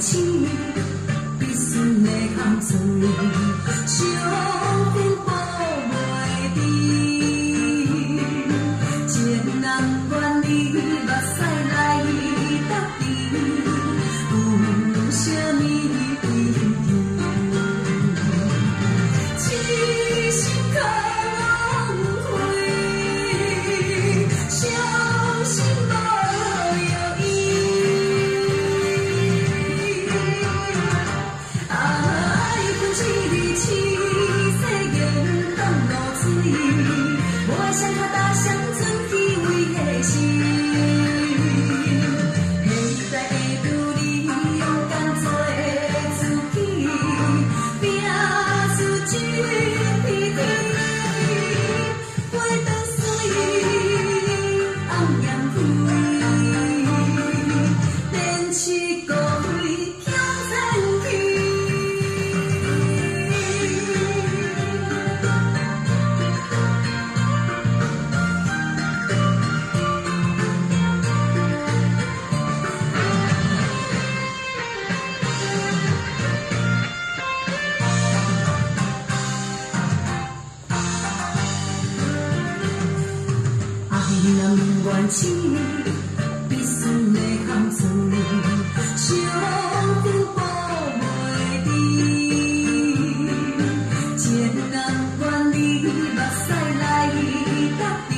情愿你，必须的空嘴。似水柔情似水必须，袂离，千难万里目屎来滴。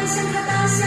Sampai sekatasi